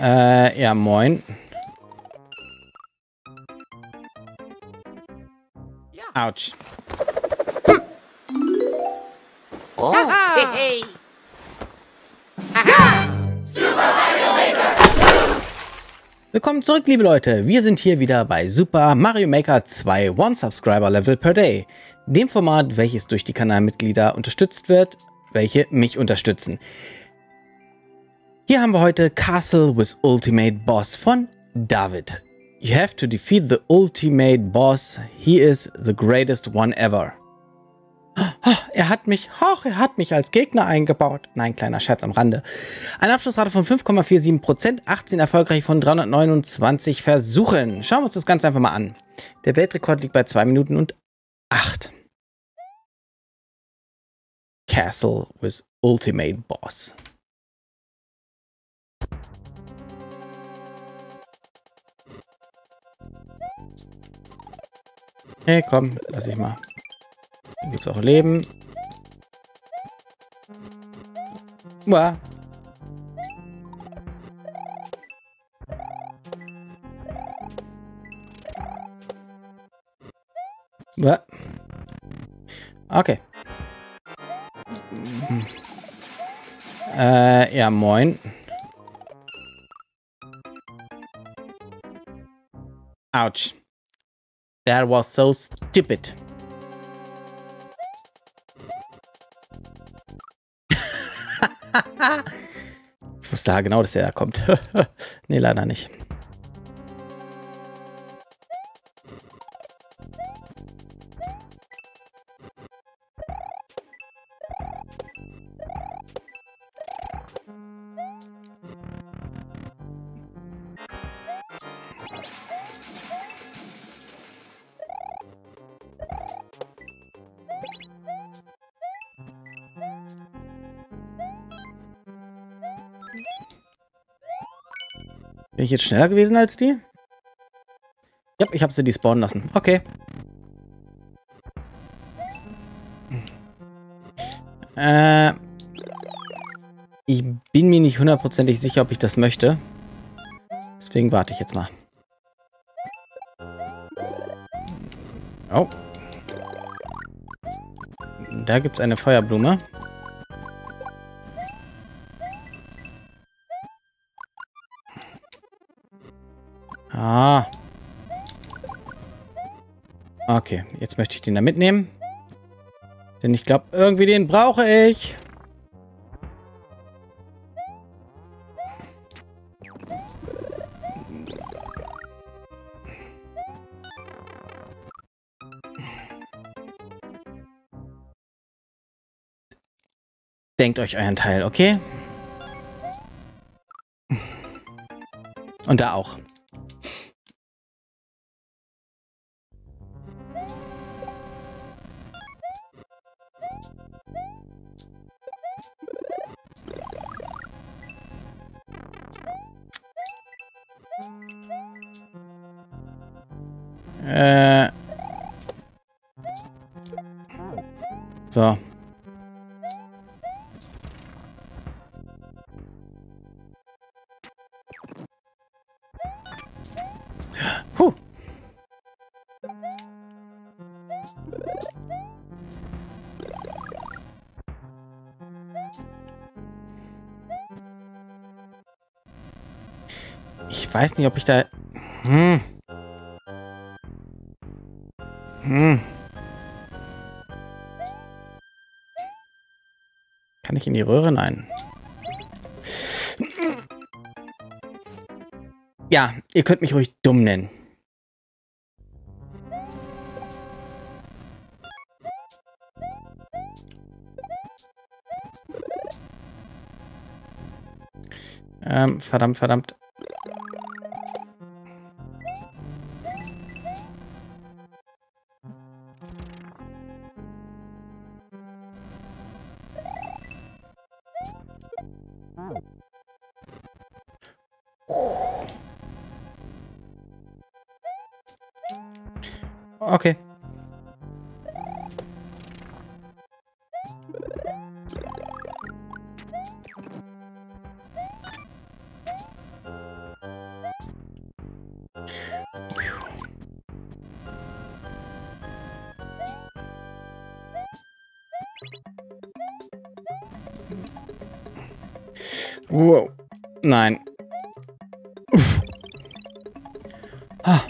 Äh, ja, moin. Autsch. Oh. Hey, hey. Willkommen zurück, liebe Leute. Wir sind hier wieder bei Super Mario Maker 2 One Subscriber Level per Day. Dem Format, welches durch die Kanalmitglieder unterstützt wird, welche mich unterstützen. Hier haben wir heute Castle with Ultimate Boss von David. You have to defeat the ultimate boss. He is the greatest one ever. Er hat mich, ach, er hat mich als Gegner eingebaut. Nein, kleiner Scherz am Rande. Eine Abschlussrate von 5,47%, 18 erfolgreich von 329 Versuchen. Schauen wir uns das Ganze einfach mal an. Der Weltrekord liegt bei 2 Minuten und 8. Castle with Ultimate Boss. Hey, komm, lass ich mal. Hier gibt es auch Leben. Uah. Uah. Okay. Äh, ja, moin. Ouch. That was so stupid. ich wusste da genau, dass er kommt. nee, leider nicht. Bin ich jetzt schneller gewesen als die? Ja, ich habe sie die spawnen lassen. Okay. Äh, ich bin mir nicht hundertprozentig sicher, ob ich das möchte. Deswegen warte ich jetzt mal. Oh. Da gibt es eine Feuerblume. Jetzt möchte ich den da mitnehmen. Denn ich glaube, irgendwie den brauche ich. Denkt euch euren Teil, okay? Und da auch. Äh. So. Ich weiß nicht, ob ich da... Hm. Hm. Kann ich in die Röhre? Nein. Ja, ihr könnt mich ruhig dumm nennen. Ähm, verdammt, verdammt. Okay. Wow. Nein. Uff. Ah.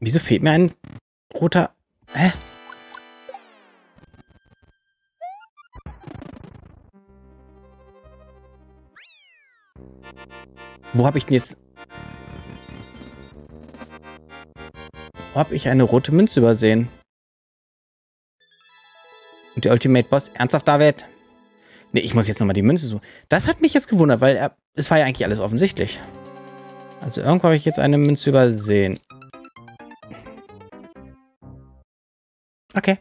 Wieso fehlt mir ein roter... Hä? Wo habe ich denn jetzt... Wo habe ich eine rote Münze übersehen? Der Ultimate Boss? Ernsthaft, David? Ne, ich muss jetzt nochmal die Münze suchen. Das hat mich jetzt gewundert, weil er, es war ja eigentlich alles offensichtlich. Also irgendwo habe ich jetzt eine Münze übersehen. Okay.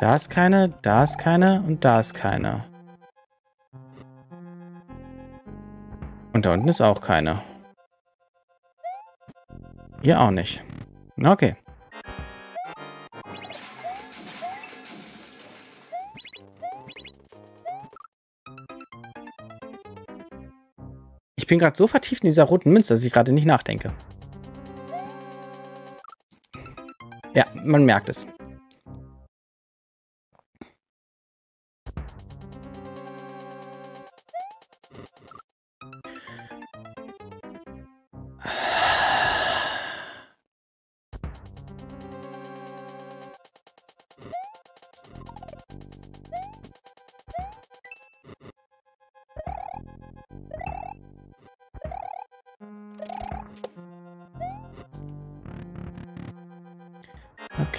Da ist keine, da ist keine und da ist keine. Und da unten ist auch keine. Hier auch nicht. Okay. Ich bin gerade so vertieft in dieser roten Münze, dass ich gerade nicht nachdenke. Ja, man merkt es.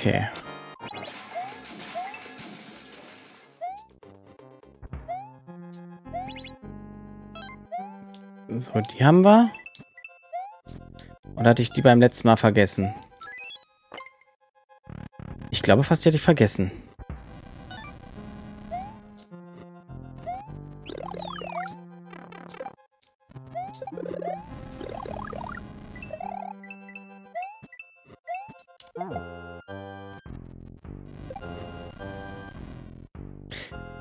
Okay. So, die haben wir. Oder hatte ich die beim letzten Mal vergessen? Ich glaube fast, die hatte ich vergessen.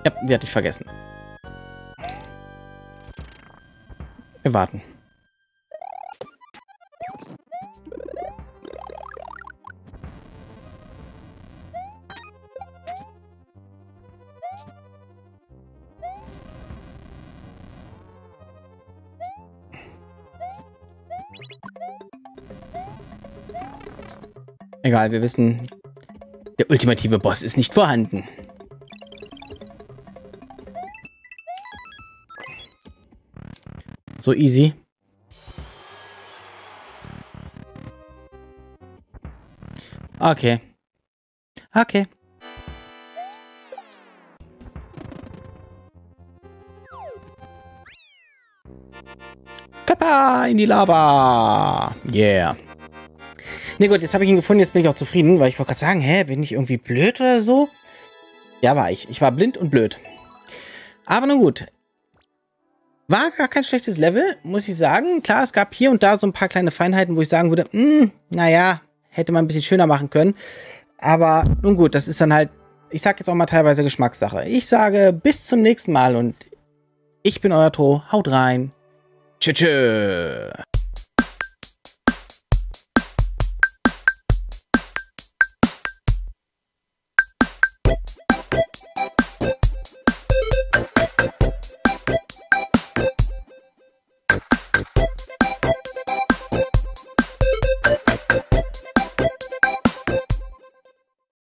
Ja, die hatte ich vergessen. Wir warten. Egal, wir wissen, der ultimative Boss ist nicht vorhanden. So easy. Okay. Okay. Kappa in die Lava. Yeah. Ne gut, jetzt habe ich ihn gefunden, jetzt bin ich auch zufrieden, weil ich wollte gerade sagen, hä, bin ich irgendwie blöd oder so? Ja, war ich. Ich war blind und blöd. Aber nun gut, war gar kein schlechtes Level, muss ich sagen. Klar, es gab hier und da so ein paar kleine Feinheiten, wo ich sagen würde, hm, naja, hätte man ein bisschen schöner machen können. Aber nun gut, das ist dann halt, ich sag jetzt auch mal teilweise Geschmackssache. Ich sage bis zum nächsten Mal und ich bin euer Tro. Haut rein. Tschö, tschö.